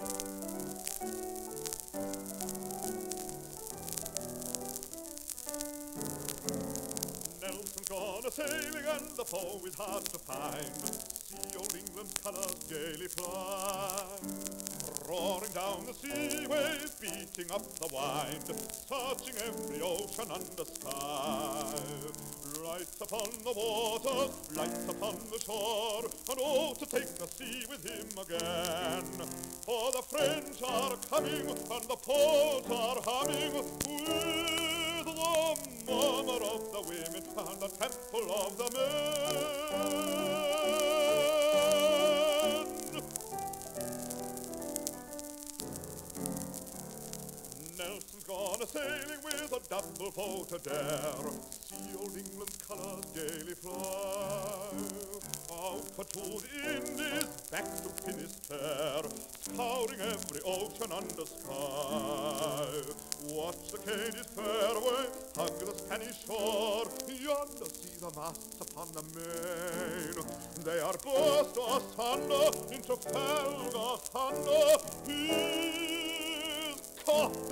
Nelson's gone a sailing and the foe is hard to find. See old England's colours gaily fly. Roaring down the sea waves, beating up the wind, searching every ocean under sky. Lights upon the waters, lights upon the shore, and oh, to take the sea with him again. For the French are coming, and the Poles are humming with the murmur gone a sailing with a double foe to dare. See old England's colours gaily fly. Out for to the Indies, back to Finisterre, scouring every ocean under sky. Watch the Cadiz fairway, hug the Spanish shore. Yonder see the masts upon the main. They are burst asunder into Trafalgar thunder.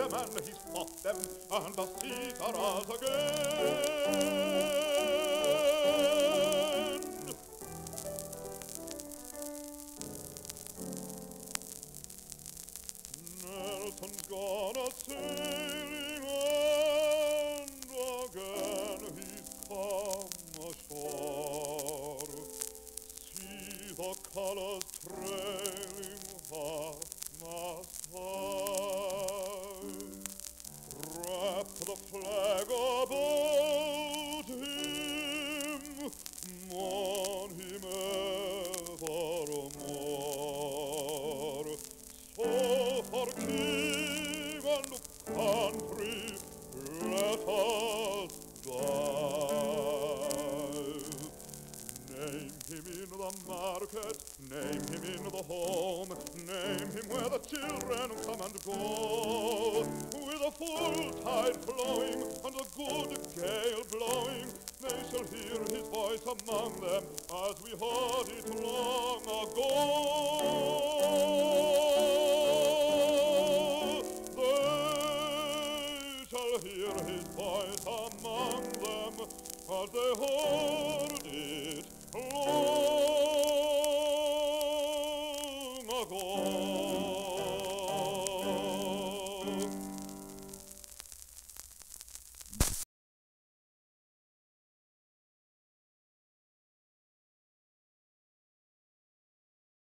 Them and he's fought them, and the seas are ours again. Nelson's gone a sailing and again he's come ashore. See the colours as we heard it long ago. It long ago.